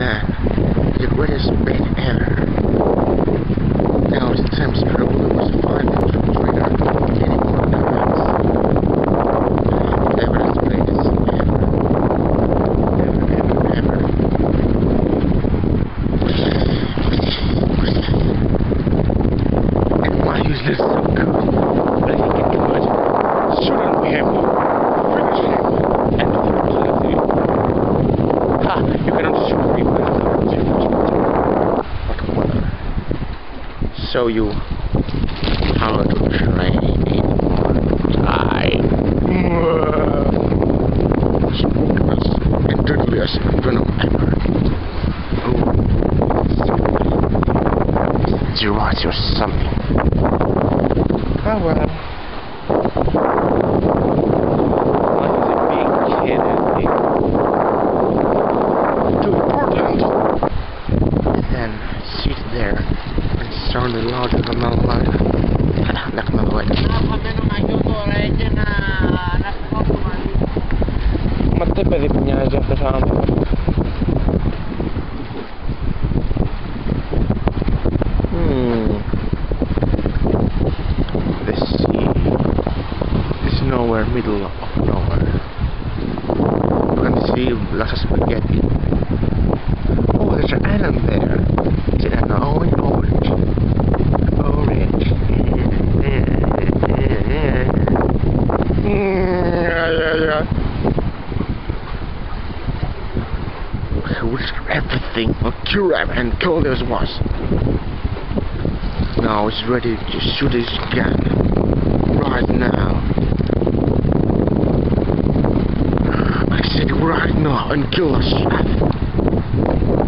nine. The greatest big error. Now the trouble was fun and frustrated getting more nervous. Never as great as ever. Never, ever, ever. And why is this so cool? But he can do. Shouldn't we have more? Finish him. Show you how to train in one time. Spookiest and deadliest venom ever. Oh, something. Giraffe or something. Oh well. Life is a big kid, I think. Too important. And then sit there and sound louder than my life. Like my life. kami ng dyan na nasa Ottoman. Matte peli punya aja ke sana. Hmm. The sea is nowhere middle of nowhere. You can see lots of spaghetti. Oh, there's an island there. Wish everything for Curab and those ones. Now it's ready to shoot his gun. Right now. I said right now and kill us.